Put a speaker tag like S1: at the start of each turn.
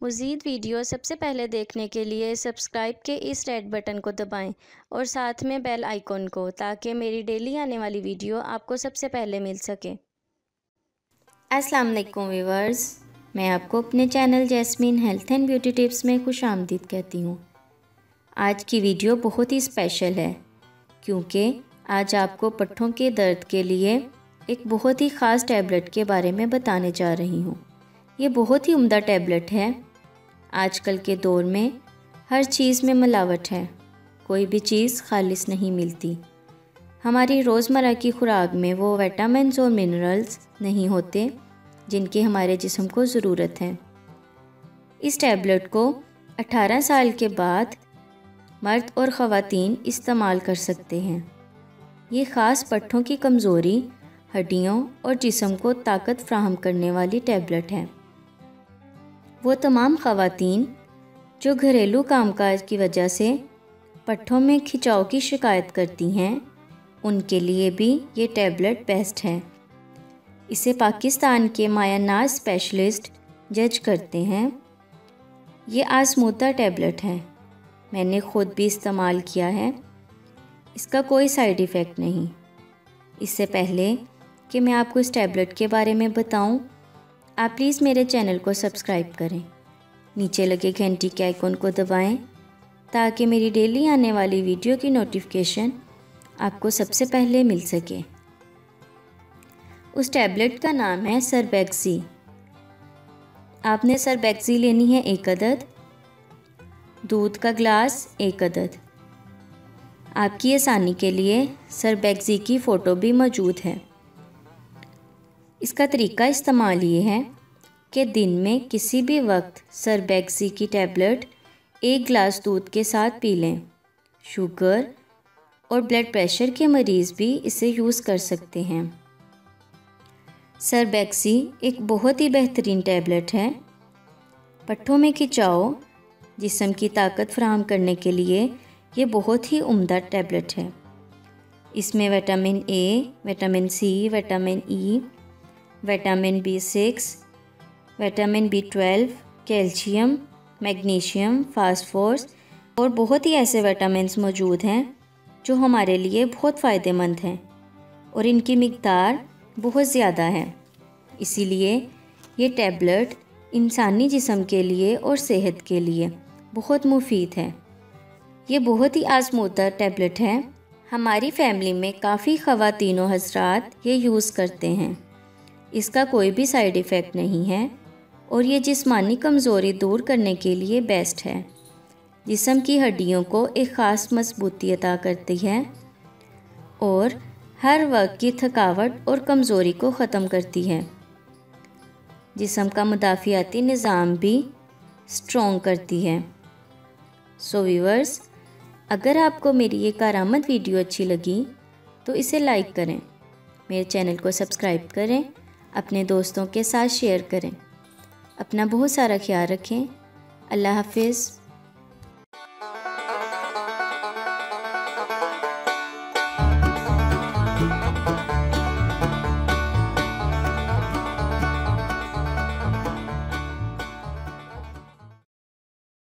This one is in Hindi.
S1: मज़ीद वीडियो सबसे पहले देखने के लिए सब्सक्राइब के इस रेड बटन को दबाएँ और साथ में बेल आइकॉन को, ताकि मेरी डेली आने वाली वीडियो आपको सबसे पहले मिल सके। अस्सलाम वालेकुम व्यूवर्स, मैं आपको अपने channel Jasmine health and beauty tips में खुश आमदीद कहती हूँ। आज की वीडियो बहुत ही स्पेशल है, क्योंकि आज आपको पट्ठों के दर्द के लिए एक बहुत ही ख़ास टैबलेट के बारे में बताने जा रही हूँ। ये बहुत ही उम्दा टैबलेट है आजकल के दौर में हर चीज़ में मिलावट है। कोई भी चीज़ खालिश नहीं मिलती। हमारी रोज़मर्रा की खुराक में वो विटामिन और मिनरल्स नहीं होते, जिनकी हमारे जिसम को ज़रूरत है। इस टैबलेट को 18 साल के बाद मर्द और ख़वातीन इस्तेमाल कर सकते हैं। ये ख़ास पट्ठों की कमज़ोरी, हड्डियों और जिसम को ताकत फ्राहम करने वाली टैबलेट है। वो तमाम ख़वातीन जो घरेलू कामकाज की वजह से पट्ठों में खिंचाव की शिकायत करती हैं उनके लिए भी ये टैबलेट बेस्ट है। इसे पाकिस्तान के मायानाज स्पेशलिस्ट जज करते हैं। ये आजमूदा टैबलेट है। मैंने ख़ुद भी इस्तेमाल किया है। इसका कोई साइड इफ़ेक्ट नहीं। इससे पहले कि मैं आपको इस टैबलेट के बारे में बताऊँ, आप प्लीज़ मेरे चैनल को सब्सक्राइब करें। नीचे लगे घंटी के आइकॉन को दबाएँ, ताकि मेरी डेली आने वाली वीडियो की नोटिफिकेशन आपको सबसे पहले मिल सके। उस टैबलेट का नाम है सरबैक्सी। आपने सरबैक्सी लेनी है एक अदद, दूध का ग्लास एक अदद। आपकी आसानी के लिए सरबैक्सी की फ़ोटो भी मौजूद है। इसका तरीका इस्तेमाल ये है कि दिन में किसी भी वक्त सरबैक्सी की टैबलेट एक गिलास दूध के साथ पी लें। शुगर और ब्लड प्रेशर के मरीज़ भी इसे यूज़ कर सकते हैं। सरबैक्सी एक बहुत ही बेहतरीन टैबलेट है। पट्ठों में खिंचाओ, जिसम की ताकत फ्राहम करने के लिए ये बहुत ही उम्दा टैबलेट है। इसमें vitamin A, vitamin C, vitamin E vitamin B six, vitamin B twelve, calcium, magnesium phosphorus और बहुत ही ऐसे विटामिन मौजूद हैं जो हमारे लिए बहुत फ़ायदेमंद हैं और इनकी मकदार बहुत ज़्यादा है। इसीलिए ये टैबलेट इंसानी जिसम के लिए और सेहत के लिए बहुत मुफीद है। ये बहुत ही आजमूदा टैबलेट है। हमारी फैमिली में काफ़ी ख़वातीन हजरात ये यूज़ करते हैं। इसका कोई भी साइड इफ़ेक्ट नहीं है और ये जिस्मानी कमज़ोरी दूर करने के लिए बेस्ट है। जिसम की हड्डियों को एक ख़ास मजबूती अदा करती है और हर वक्त की थकावट और कमज़ोरी को ख़त्म करती है। जिसम का मुदाफ़ियाती निज़ाम भी स्ट्रॉन्ग करती है। सो so वीवर्स अगर आपको मेरी ये कारामद वीडियो अच्छी लगी तो इसे लाइक करें। मेरे चैनल को सब्सक्राइब करें अपने दोस्तों के साथ शेयर करें। अपना बहुत सारा ख्याल रखें। अल्लाह हाफिज़।